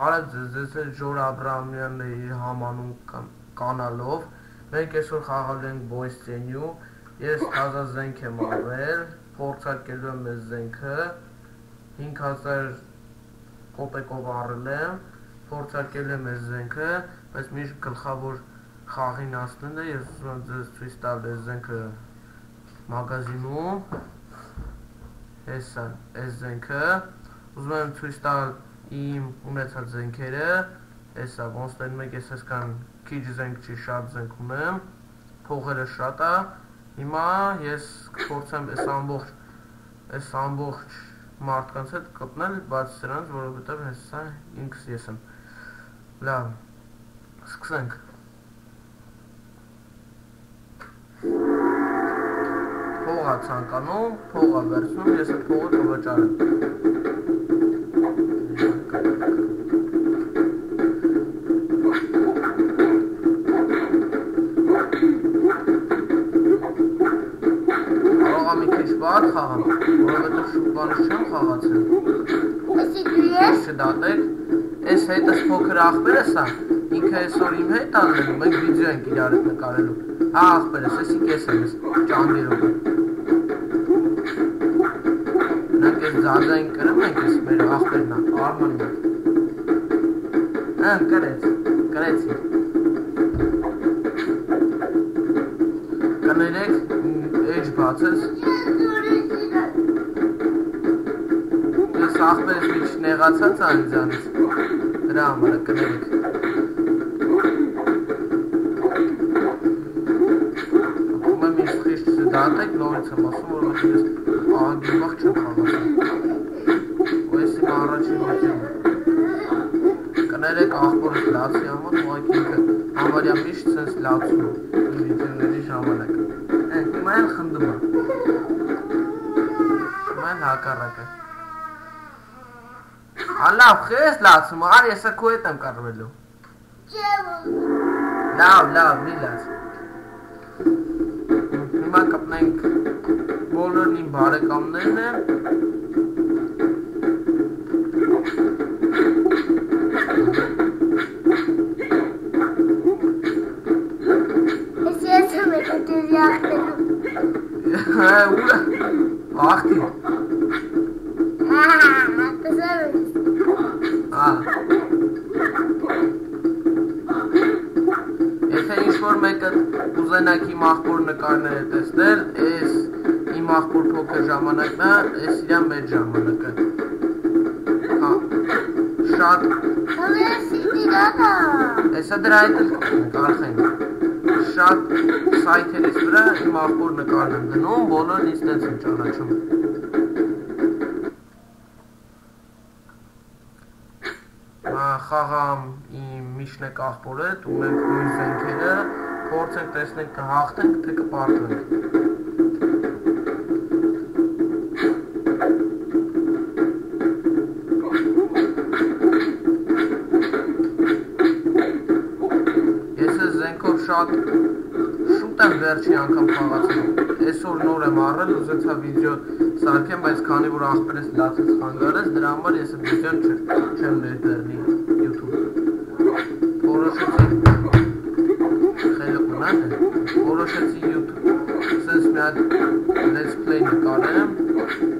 Արդ ձեզ, ձեզ է Ժոր Աբրահամյանն է իր համանուն կանալով, մենք այսօր խաղալու ենք Boystenյու, ես թազա զենք եմ արվել, փորձարկելու եմ ես զենքը, 5000 կոպեկով առել եմ, փորձարկելու եմ ես զենքը, բայց միշտ գլխավոր խաղին ասնելը, ես ուզում եմ ձեզ ցույց տալ ես զենքը մագազինում, հեսա, այս զենքը, ուզում եմ ցույց տալ իմ ունեցած զենքերը, էսա ոնց տենում եք, ես այսքան քիչ զենք չի, շատ զենք ունեմ, փողերը շատ է, հիմա ես կփորձեմ այս ամբողջ այս ամբողջ մարդկանց հետ կպնել, բաց սրանց, որովհետև հեսա ինքս ես եմ։ Լավ, սկսենք։ փողա ցանկանում, փողա վերցնում, ես այդ փողը կվճարեմ։ Խաղա մի քիչ բան խաղամ, որովհետև շուտ բան չեմ խաղացել։ Էսի դու ես։ Չդատեք։ Էս հետս փոքր ախպերս է, ինքը այսօր իմ հետ անում, մենք վիդեո ենք իրար նկարելու։ Հա, ախպերս, ես ինքես եմ, ճանդերով եմ։ Այս ձազային կրում ենք ես մեր աղբերն է, արմանն է։ Հն, կրեց, կրեցի։ Կներեք, էջ բացես, ես աղբերս մի քիչ նեղացած ա ինձանից, դրա համար է կներեք։ ինձ խիշտ դատեք, նորից եմ ասում, որովհետև ես ահագի վաղ չեմ խաղացել։ Ու ես իմ առաջին է։ Կներեք աղբորս լացի համար, ուղղակի ինքը համարյա միշտ սենց լացում է վիդեոների ժամանակ։ Են, հիմա էլ խնդում է։ Հիմա էլ հակառակը։ Ալավ, խես լացում, արի եսա քո հետ եմ կառվելու։ Լավ, լավ, մի լաց։ Հիմա կպնենք բոլորն իմ բարեկամներն են։ Ես ես եմ եկել դերի ախտելու։ Հա, ուրա։ Ախտի։ Հա, տեսավ ես։ Ա։ Եթե ինչ-որ մեկը ուզենաք իմ աղբոր նկարները տեսնել, այս իմ աղբոր փոքր ժամանակն է, այս իրա մեծ ժամանակը։ Հա։ Շատ, Հələ ես դիրանա։ այսա դրա հետ էլ կարխենք։ Շատ սայթերից վրա իմ աղբոր նկարն եմ դնում, բոլորն ինձ տենց են ճանաչում։ խաղամ իմ միջնեք աղբոր հետ, ու մենք նույն զենքերը փորձենք տեսնենք կհաղթենք, թե կպարտվենք։ վերջի անգամ խաղացել։ Այսօր նոր եմ առել, ուզեցա վիդեո սարքեմ, բայց քանի որ աղբերս լացեց խանգարեց, դրա համար ես վիդեոն չեմ ներդրնի YouTube։ Որոշեցի խելը ունան որոշեցի YouTube sense մի հատ let's play նկարեմ։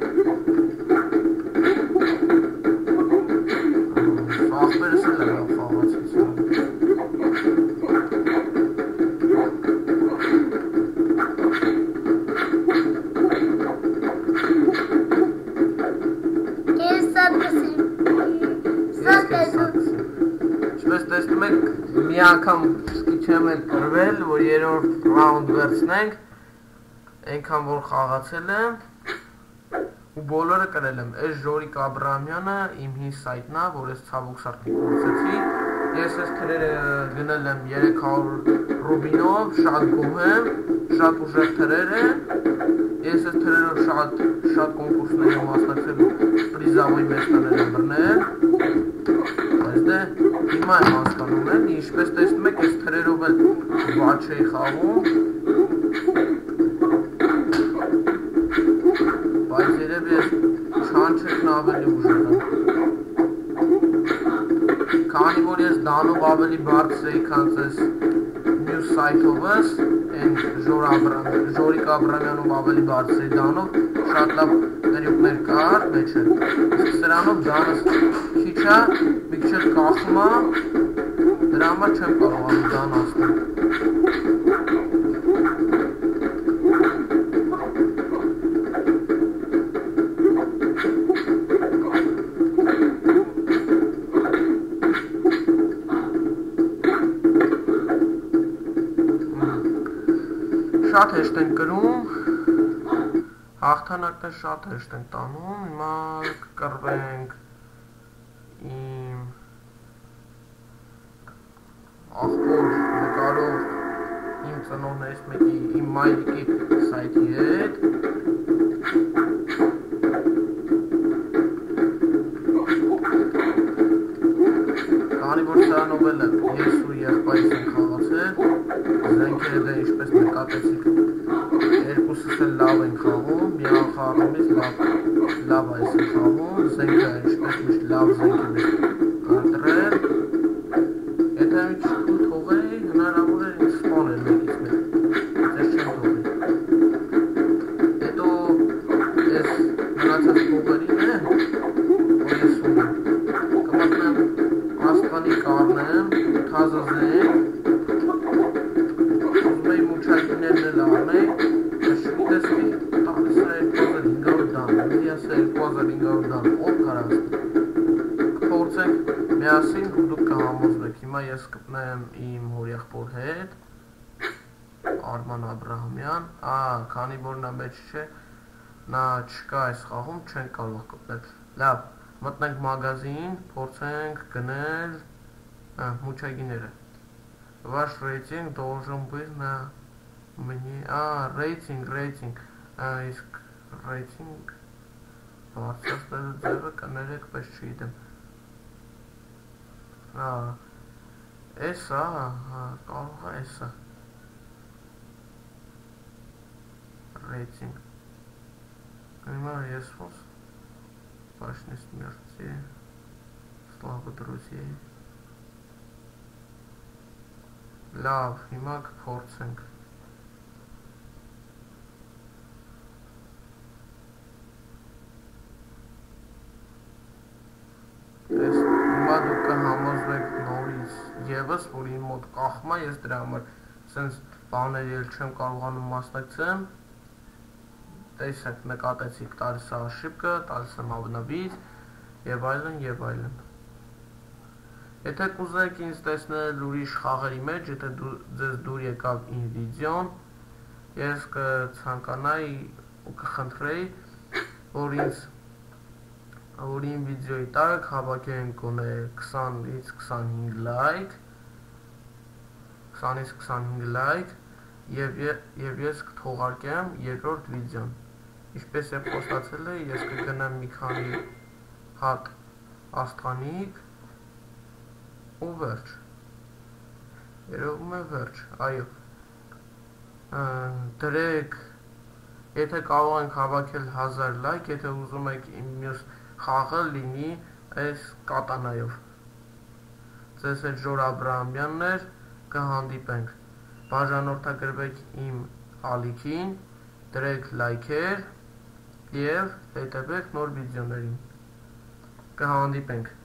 տեսնում եք, մի անգամ սկի չեմ էլ կրվել, որ երրորդ ռաունդ վերցնենք, այնքան որ խաղացել եմ, ու բոլորը կրել եմ։ Այս Ժորիկ Աբրահամյանը իմ հին սայթն է, որ ես ցավոք սարքի փորձեցի։ Ես այս թրերը գնել եմ 300 ռուբինով, շատ գոհ եմ, շատ ուժեղ թրեր են։ Ես այս թրերով շատ շատ կոնկուրսների եմ մասնակցել, պրիզավոյ մեստաներ եմ բռնել։ Բայց դե հիմա եմ հասկանում եմ, ինչպես տեսնում եք, այս թրերով էլ վաչ էի խաղում։ Բայց երևի ես չանչերն ավելի ուժեղ եմ։ դանով ավելի բարձր էի, քան մյուս սայթովս, այն Ժոր Աբրամ, Ժորիկ Աբրամյանով ավելի բարձր դանով, շատ լավ ներյուկներ կար մեջը։ Իսկ սրանով դանս քիչ է, մի քիչ կախում է, դրա համար չեմ կարողանում դան ասնել։ Շատ հեշտ ենք կրում, հաղթանակներ շատ հեշտ ենք տանում, հիմա կկռվենք իմ ախպոր նկարով իմ ծնողներից մեկի, իմ մայրիկի սայթի հետ, Քանի որ սրանով էլ ես ու եղբայրս ենք խաղացել, զենքերը դե ինչպես նկատեցիք, էլ լավ են խաղում, միան խաղումից լավ լավ են խաղում, զենքը ինչպես միշտ լավ զենք է ընտրել, եթե թույլ թողեի, հնարավոր ինձ սպանել մեկից մեկ, ձեզ չեմ թողի։ Հետո ես մնացած փողերին է, որ ես ունեմ, կմտնեմ աստղանի կառնեմ, թազազեմ, միասին ու դուք կհամոզվեք, հիմա ես կպնեմ իմ հորեղբոր հետ, Արման Աբրահամյան, ա, քանի որ նա մեջ չէ, նա չկա այս խաղում, չեն կարող կպնել։ Լավ, մտնենք մագազին, փորձենք գնել ա, մուչագիները։ Ваш рейтинг должен быть на мне, а, рейтинг, рейтинг, ա, իսկ рейтинг բարձրացնելու ձևը կներեք, պես չգիտեմ։ Ա, էս է, հա, կարող է էս է։ Рейтинг։ Հիմա ես ոնց Башни смерти. Слава друзей։ Լավ, հիմա կփորձենք։ դուք կհամոզվեք նորից եւս, որ իմ մոտ կախմա, ես դրա համար սենց բաներ էլ չեմ կարողանում մասնակցեմ։ Տեսեք, նկատեցիք տալիս է աշիպկը, տալիս եմ ավնավից եւ այլն եւ այլն։ Եթե կուզեք ինձ տեսնել ուրիշ խաղերի մեջ, եթե դու ձեզ դուր եկավ ին վիդեոն, ես կցանկանայի ու կխնդրեի, որ ինձ որ իմ վիդեոյի տակ հավաքենք գոնե 20-ից 25 լայք 20-ից 25 լայք եւ եւ ես կթողարկեմ երկրորդ վիդեոն ինչպես է խոստացել է ես կգնամ մի քանի հատ աստղանիկ ու վերջ երևում է վերջ այո դրեք եթե կարող ենք հավաքել 1000 լայք եթե ուզում եք մյուս խաղը լինի այս կատանայով։ Ձեզ հետ Ժոր Աբրահամյանն էր, կհանդիպենք։ Բաժանորդագրվեք իմ ալիքին, դրեք լայքեր եւ հետևեք նոր վիդեոներին։ Կհանդիպենք։